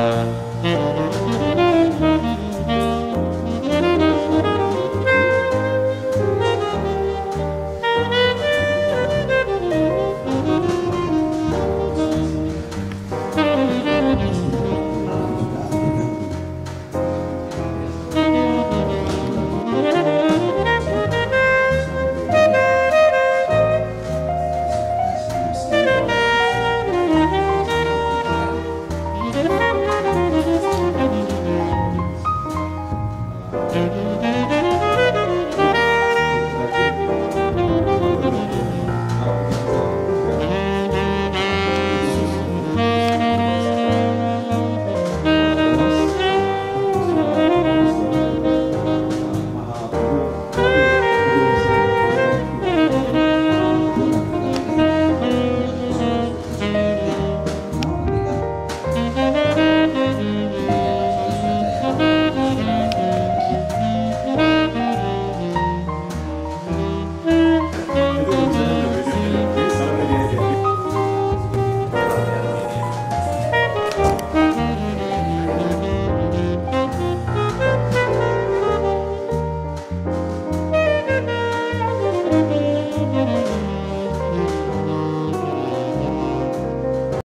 Amen.